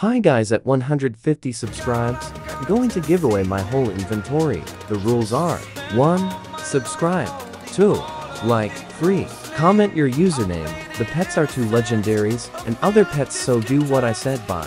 Hi guys at 150 subscribes, I'm going to give away my whole inventory. The rules are 1. Subscribe 2. Like 3. Comment your username, the pets are two legendaries, and other pets so do what I said by.